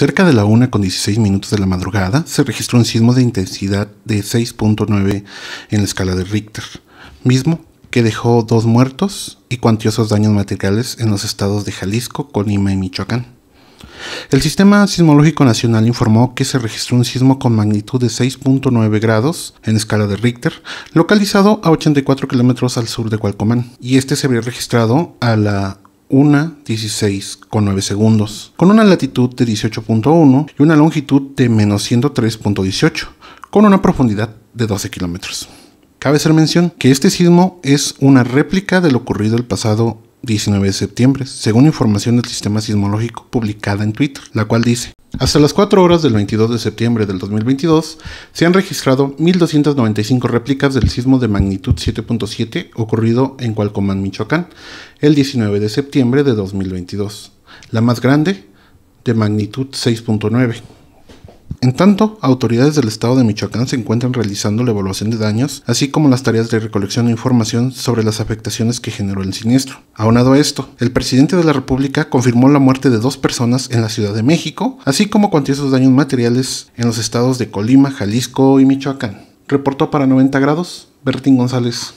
Cerca de la una con 16 minutos de la madrugada se registró un sismo de intensidad de 6.9 en la escala de Richter, mismo que dejó dos muertos y cuantiosos daños materiales en los estados de Jalisco, Colima y Michoacán. El Sistema Sismológico Nacional informó que se registró un sismo con magnitud de 6.9 grados en escala de Richter, localizado a 84 kilómetros al sur de Cualcomán, y este se habría registrado a la 1.16 con 9 segundos, con una latitud de 18.1 y una longitud de menos 103.18, con una profundidad de 12 kilómetros. Cabe hacer mención que este sismo es una réplica de lo ocurrido el pasado 19 de septiembre, según información del sistema sismológico publicada en Twitter, la cual dice, hasta las 4 horas del 22 de septiembre del 2022 se han registrado 1.295 réplicas del sismo de magnitud 7.7 ocurrido en Cualcomán, Michoacán, el 19 de septiembre de 2022, la más grande de magnitud 6.9. En tanto, autoridades del estado de Michoacán se encuentran realizando la evaluación de daños, así como las tareas de recolección de información sobre las afectaciones que generó el siniestro. Aunado a esto, el presidente de la República confirmó la muerte de dos personas en la Ciudad de México, así como cuantiosos daños materiales en los estados de Colima, Jalisco y Michoacán. Reportó para 90 grados Bertín González.